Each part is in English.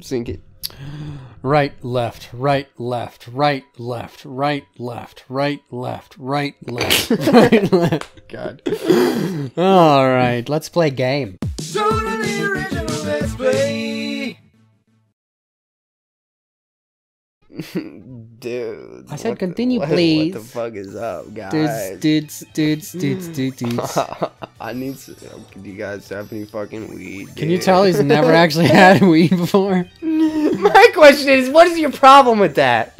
Sink it. Right, left, right, left, right, left, right, left, right, left, right, left, right, left. God. All right, let's play game. Totally original Let's Play. Dude. I said the- continue, what, please. What the fuck is up, guys? dudes, dudes, dudes, dudes, dudes. I need to. Do you guys have any fucking weed? Can you tell he's never actually had weed before? My question is, what is your problem with that?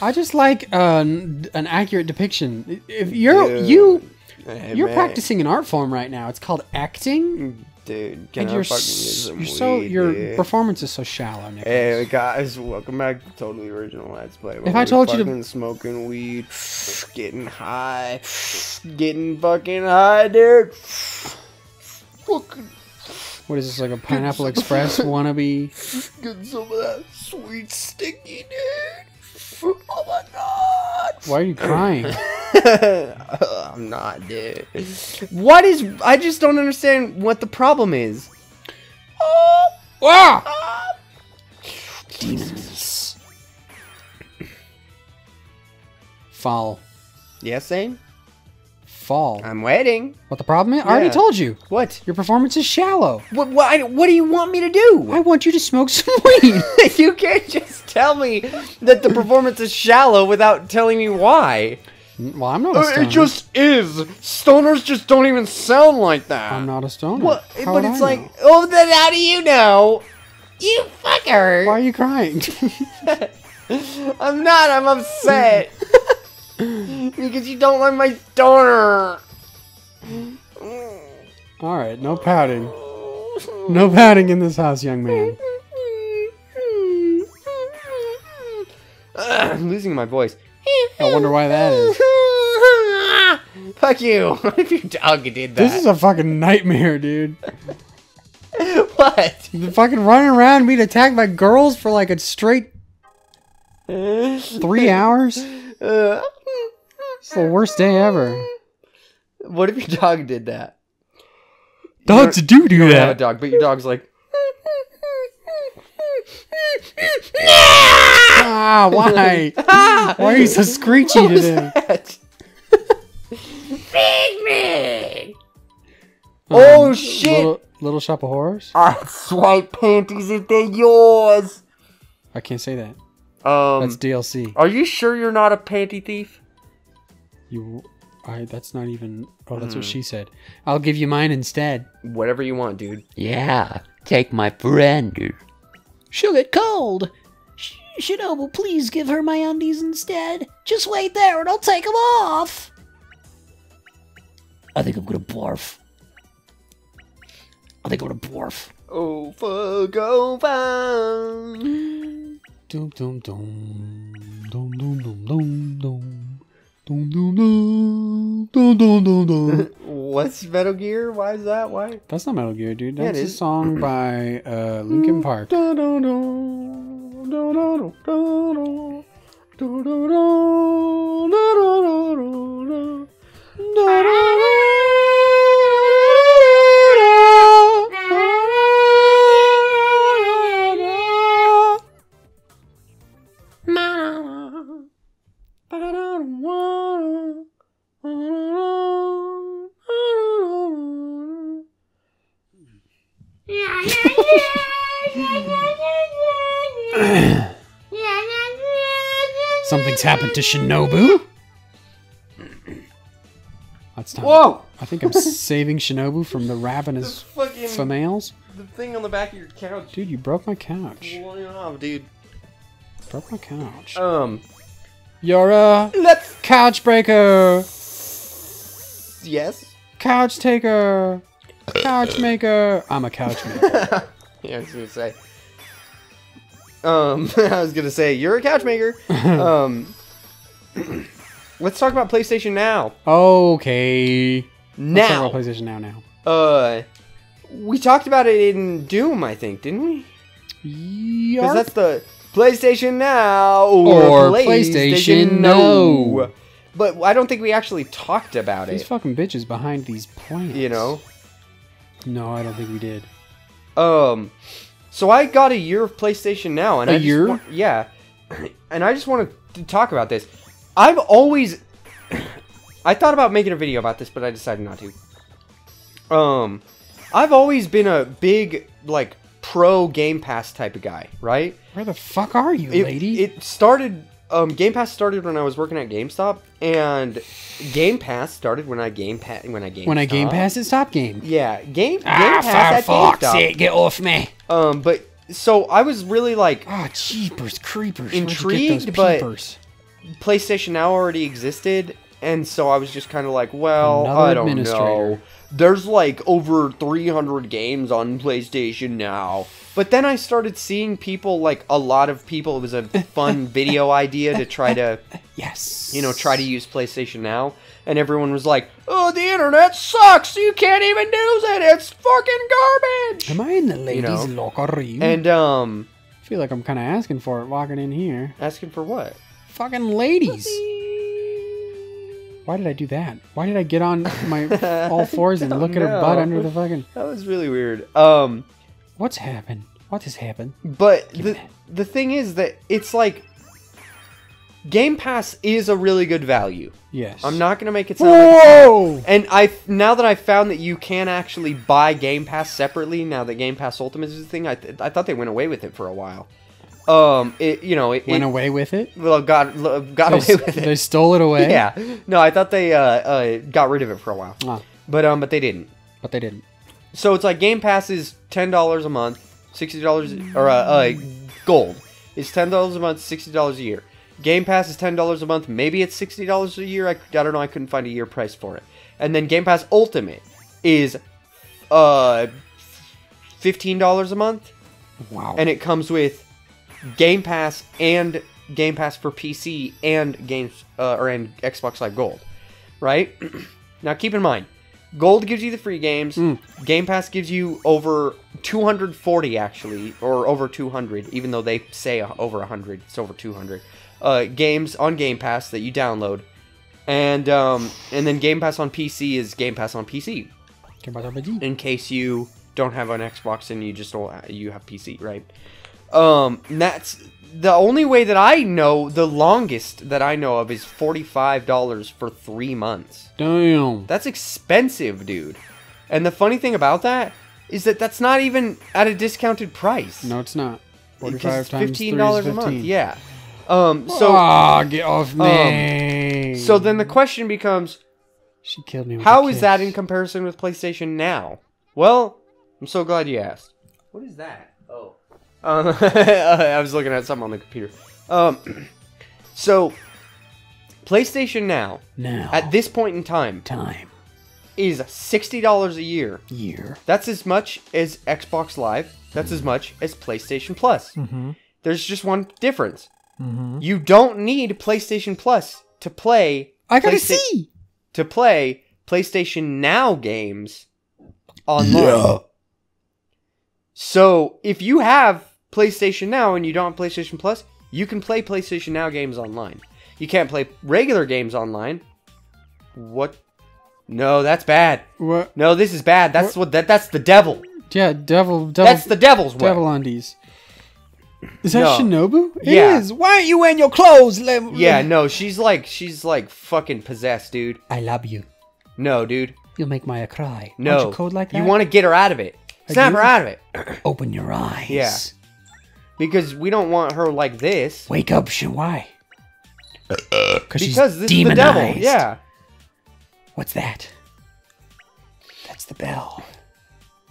I just like uh, an, an accurate depiction. If you're Dude. you Hey, you're man. practicing an art form right now. It's called acting, dude. Can and I you're fucking s- you're so weed, your dude? performance is so shallow, Nicholas. Hey guys, welcome back to Totally Original Let's Play. If I told you to- smoking weed, getting high, getting fucking high, dude. What is this like a Pineapple Express wannabe? getting some of that sweet sticky, dude. Oh my god. Why are you crying? I'm not, dude. What is? I just don't understand what the problem is. Oh, ah! Demons. Fall. Yes, Zane. Fall. I'm waiting. What the problem is? I already told you. What? Your performance is shallow. What? What, what do you want me to do? I want you to smoke some weed. you can't just tell me that the performance is shallow without telling me why. Well, I'm not a stoner. Uh, It just is. Stoners just don't even sound like that. I'm not a stoner. What? How but would it's I like, know? oh, then how do you know? You fucker. Why are you crying? I'm not. I'm upset because you don't like my stoner. All right, no pouting. No pouting in this house, young man. Ugh, I'm losing my voice. I wonder why that is. Fuck you. What if your dog did that. This is a fucking nightmare, dude. what? You're fucking running around being attacked by girls for like a straight three hours. It's Uh, the worst day ever. what if your dog did that? Dogs do do don't have a dog, but your dog's like. Ah, why? Why are you so screechy today? Oh shit! Little, little Shop of Horrors? I'd swipe panties if they're yours. I can't say that. Um, That's DLC. are you sure you're not a panty thief? You, I. That's not even. Oh, that's Hmm. what she said. I'll give you mine instead. Whatever you want, dude. Yeah, take my friend. She'll get cold. Sh- Shinobu, please give her my undies instead. Just wait there and I'll take them off. I think I'm gonna barf. I think I'm gonna barf. Oh fuck, oh fun. Dum dum dum dum dum dum dum dum dum dum dum dum dum dum dum. What's Metal Gear? Why is that? Why? That's not Metal Gear, dude. Yeah, it That's a is. song by uh, Linkin Park. Something's happened to Shinobu. That's time. Whoa! I think I'm saving Shinobu from the ravenous Fucking females. the thing on the back of your couch. Dude, you broke my couch. Off, dude. Broke my couch. Um, You're a let's. couch breaker. Yes. Couch taker. Couch maker. I'm a couch maker. yeah, I was gonna say. Um, I was gonna say you're a couch maker. um, let's talk about PlayStation now. Okay. Let's talk Now, about PlayStation Now now. uh, we talked about it in Doom, I think, didn't we? Yeah. Because that's the PlayStation Now Or PlayStation No. But I don't think we actually talked about These it. These fucking bitches behind these plants. You know. No, I don't think we did. Um, So I got a year of PlayStation Now, and A I just year? yeah, and I just wanted to talk about this. I've always, I thought about making a video about this, but I decided not to. Um, I've always been a big like pro Game Pass type of guy, right? Where the fuck are you, It, lady? it started. Um, Game Pass started when I was working at GameStop, and Game Pass started when I Game Pass when I Game when I Game Pass, it stopped game. Yeah, Game Game Ah, Pass at GameStop. sake, get off me. Um, but so I was really like Ah, creepers. You get those Intrigued, but- PlayStation Now already existed, and so I was just kind of like, well, Another I don't know. There's like over 300 games on PlayStation Now. But then I started seeing people, like a lot of people, it was a fun video idea to try to, Yes. you know, try to use PlayStation Now. And everyone was like, oh, the internet sucks. You can't even use it. It's fucking garbage. Am I in the ladies' know. locker room? And, um, I feel like I'm kind of asking for it walking in here. asking for what? Fucking ladies. Why did I do that? Why did I get on my all fours and look at her butt under the fucking? That was really weird. Um, What's happened? What has happened? But Give the the thing is that it's like Game Pass is a really good value. Yes. I'm not gonna make it sound like Whoa! and I now that I found that you can actually buy Game Pass separately now that Game Pass Ultimate is a thing, I, th- I thought they went away with it for a while. Um, it you know it, Went it away with it. well got got They, away with it. they stole it away. Yeah, no, I thought they uh, uh got rid of it for a while, Ah, but um, but they didn't. but they didn't. So it's like Game Pass is ten dollars a month, sixty dollars or uh, uh, gold is ten dollars a month, sixty dollars a year. Game Pass is ten dollars a month, maybe it's sixty dollars a year. I, I don't know. I couldn't find a year price for it. And then Game Pass Ultimate is uh fifteen dollars a month, Wow. and it comes with Game Pass and Game Pass for PC and games uh, or and Xbox Live Gold, right? now keep in mind, Gold gives you the free games. Game Pass gives you over 240 actually, or over 200, even though they say over 100. It's over 200 uh, games on Game Pass that you download, and um, and then Game Pass on PC is Game Pass on PC in case you don't have an Xbox and you just don't you have PC, right? Um, that's the only way that I know. The longest that I know of is forty five dollars for three months. Damn. That's expensive, dude. And the funny thing about that is that that's not even at a discounted price. No, it's not. because Forty-five it's times fifteen three dollars a month. Yeah. Um. So Ah, get off me. so then the question becomes, she killed me. With How a is that in comparison with PlayStation Now? Well, I'm so glad you asked. What is that? Oh. Um, I was looking at something on the computer. Um, so, PlayStation Now, now? at this point in time, time is $60 a year. year. That's as much as Xbox Live. That's as much as PlayStation Plus. Mm-hmm. There's just one difference. Mm-hmm. You don't need PlayStation Plus to play. I gotta Playsta- see. to play PlayStation Now games online. Yeah. So if you have PlayStation Now and you don't have PlayStation Plus, you can play PlayStation Now games online. You can't play regular games online. What? No, that's bad. What? No, this is bad. That's what that that's the devil. Yeah, devil, devil, That's the devil's way. devil undies. Is that No. Shinobu? It Yeah. is. Why aren't you wearing your clothes? Yeah, no, she's like she's like fucking possessed, dude. I love you. No, dude. You'll make Maya cry. No. Aren't you code like that? You want to get her out of it. Snap her out of it. open your eyes. Yeah. Because we don't want her like this. Wake up, Shin. Why? Uh-uh. Because she's Because this demonized. is the devil. Yeah. What's that? That's the bell.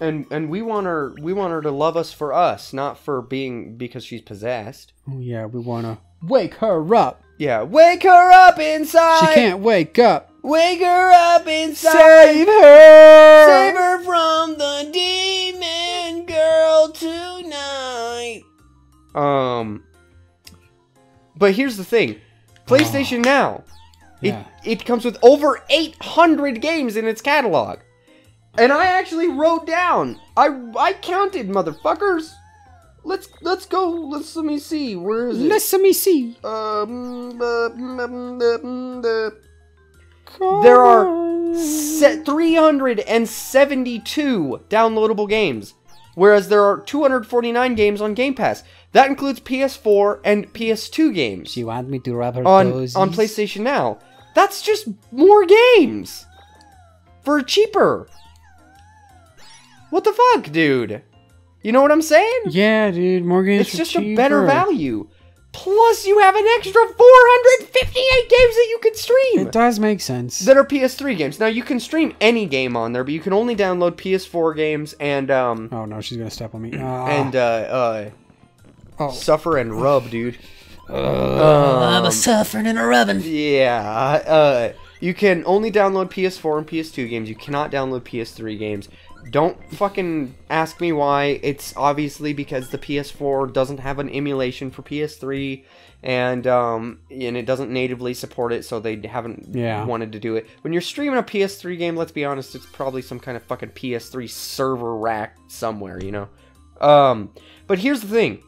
And and we want her we want her to love us for us, not for being because she's possessed. Oh yeah, we wanna wake her up. Yeah. Wake her up inside. She can't wake up. Wake her up inside. Save her. Save her from the demon girl tonight. Um But here's the thing. PlayStation Now. It Yeah. it comes with over 800 games in its catalog. And I actually wrote down. I I counted motherfuckers. Let's let's go. Let's let me see. Where is it? let me see. Um, um, mm, uh, There are set 372 downloadable games whereas there are 249 games on Game Pass. That includes PS4 and PS2 games You want me to rub her on on PlayStation Now. That's just more games for cheaper. What the fuck, dude? You know what I'm saying? Yeah, dude, more games. It's just a better value. Plus, you have an extra 458 games that you can stream It does make sense. that are PS3 games. Now you can stream any game on there, but you can only download PS4 games and um oh no, she's gonna step on me. Ah. and uh uh Oh. suffer and rub, dude. I'm a suffering and a rubbing. Yeah, uh, you can only download PS4 and PS2 games. You cannot download PS3 games. Don't fucking ask me why. It's obviously because the PS4 doesn't have an emulation for PS3, and um, and it doesn't natively support it, so they haven't Yeah. wanted to do it. When you're streaming a PS3 game, let's be honest, it's probably some kind of fucking PS3 server rack somewhere, you know. Um, but here's the thing.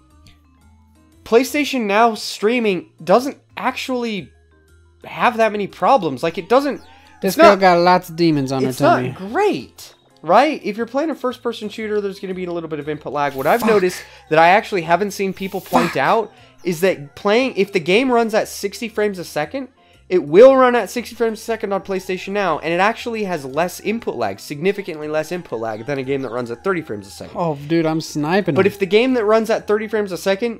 PlayStation Now streaming doesn't actually have that many problems. Like it doesn't. This girl not. got lots of demons on her tummy. It's not great, right? If you're playing a first-person shooter, there's going to be a little bit of input lag. What I've noticed that I actually haven't seen people point out is that playing if the game runs at 60 frames a second, it will run at 60 frames a second on PlayStation Now, and it actually has less input lag, significantly less input lag than a game that runs at 30 frames a second. Oh, dude, I'm sniping. But him. if the game that runs at 30 frames a second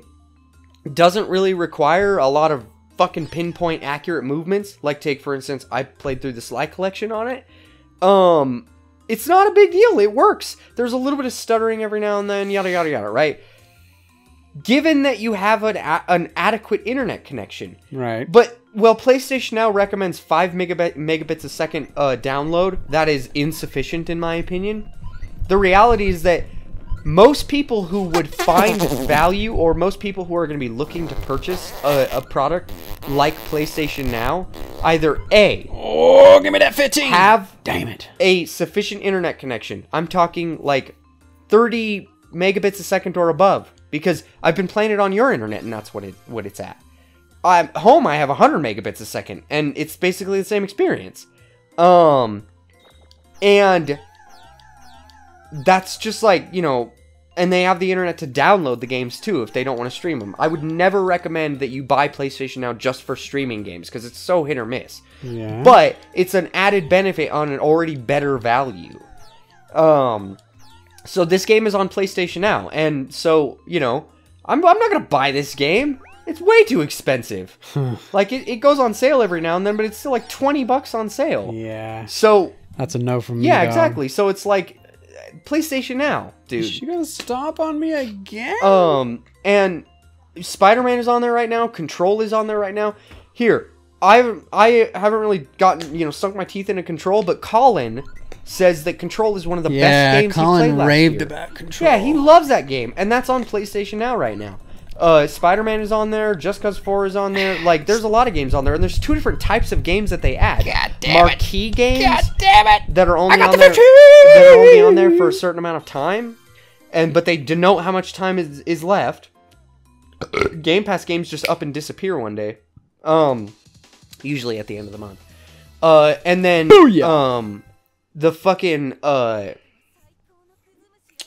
doesn't really require a lot of fucking pinpoint accurate movements, like take for instance, I played through the Sly collection on it. Um, it's not a big deal. It works. There's a little bit of stuttering every now and then, yada yada yada, right? Given that you have an, a- an adequate internet connection, right, but well, PlayStation now recommends five megabit megabits a second uh, download. That is insufficient, in my opinion. The reality is that most people who would find value, or most people who are going to be looking to purchase a, a product like PlayStation Now, either a oh, give me that fifteen. have Damn it. a sufficient internet connection. I'm talking like 30 megabits a second or above because I've been playing it on your internet and that's what it what it's at. I'm home I have 100 megabits a second and it's basically the same experience. Um and that's just like, you know, and they have the internet to download the games too if they don't want to stream them. I would never recommend that you buy PlayStation Now just for streaming games because it's so hit or miss Yeah. but it's an added benefit on an already better value. Um, so this game is on PlayStation now, and so you know, I'm I'm not gonna buy this game. It's way too expensive. like it, it goes on sale every now and then, but it's still like twenty bucks on sale. yeah, So that's a no from me. yeah, exactly. So it's like PlayStation now, Is dude. she gonna stop on me again? Um, and Spider Man is on there right now. Control is on there right now. Here, I I haven't really gotten you know sunk my teeth into Control, but Colin says that Control is one of the yeah, best games he Colin played last raved year. about control. Yeah, he loves that game, and that's on PlayStation now right now. Uh, Spider Man is on there. Just Cause Four is on there. Like, there's a lot of games on there, and there's two different types of games that they add. God damn it. Marquee games God damn it! that are only got on the there that are only on there for a certain amount of time, and but they denote how much time is is left. Game Pass games just up and disappear one day, um, usually at the end of the month. Uh, and then Booyah. um, the fucking uh,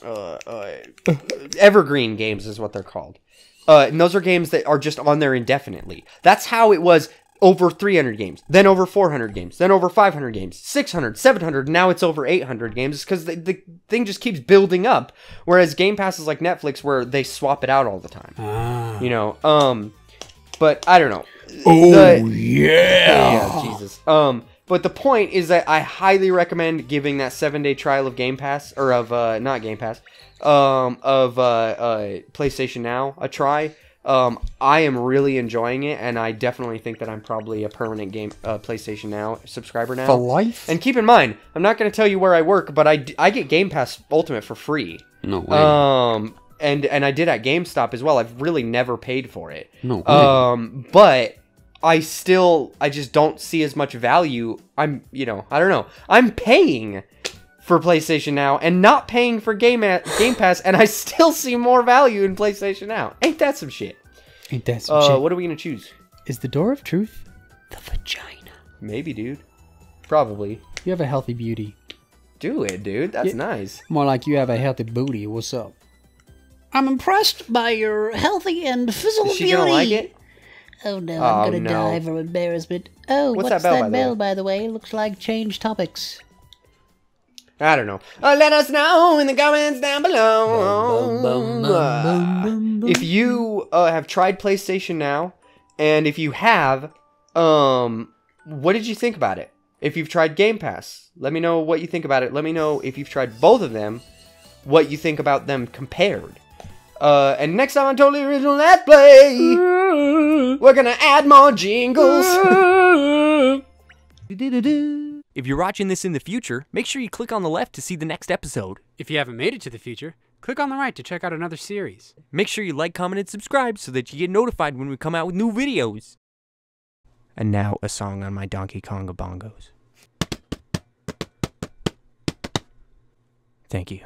uh, uh, evergreen games is what they're called. Uh, and those are games that are just on there indefinitely. That's how it was over 300 games, then over 400 games, then over 500 games, 600, 700, now it's over 800 games because the, the thing just keeps building up. Whereas Game Pass is like Netflix where they swap it out all the time. Ah. You know, um, but I don't know. Oh The- yeah. yeah, Jesus. Um, but the point is that I highly recommend giving that seven day trial of Game Pass or of uh, not Game Pass, um, of uh, uh, PlayStation Now a try. Um, I am really enjoying it, and I definitely think that I'm probably a permanent game uh, PlayStation Now subscriber now. For life. And keep in mind, I'm not going to tell you where I work, but I, d- I get Game Pass Ultimate for free. No way. Um, and and I did at GameStop as well. I've really never paid for it. no way. Um, but I still, I just don't see as much value. I'm, you know, I don't know. I'm paying for PlayStation Now and not paying for Game a- Game Pass, and I still see more value in PlayStation Now. Ain't that some shit? Ain't that some Uh, shit? what are we gonna choose? Is the door of truth? the vagina. Maybe, dude. Probably. You have a healthy beauty. Do it, dude. That's Yeah. nice. More like you have a healthy booty. What's up? I'm impressed by your healthy and physical Is she beauty. gonna like it? Oh no, Oh, I'm gonna no. die from embarrassment. Oh, What's what's, that bell, that by the bell, way? by the way? Looks like change topics. I don't know. Uh, let us know in the comments down below. Uh, if you uh, have tried PlayStation Now, and if you have, um, what did you think about it? If you've tried Game Pass, let me know what you think about it. Let me know if you've tried both of them, what you think about them compared. Uh, and next time on Totally Original Let's Play, we're gonna add more jingles. If you're watching this in the future, make sure you click on the left to see the next episode. If you haven't made it to the future, click on the right to check out another series. Make sure you like, comment, and subscribe so that you get notified when we come out with new videos. And now a song on my Donkey Konga bongos. Thank you.